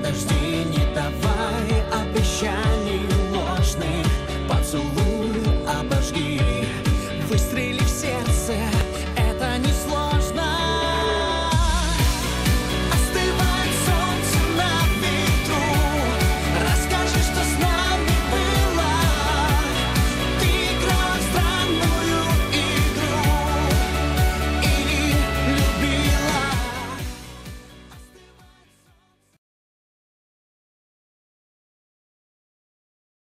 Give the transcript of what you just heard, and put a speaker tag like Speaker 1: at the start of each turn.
Speaker 1: Подожди, не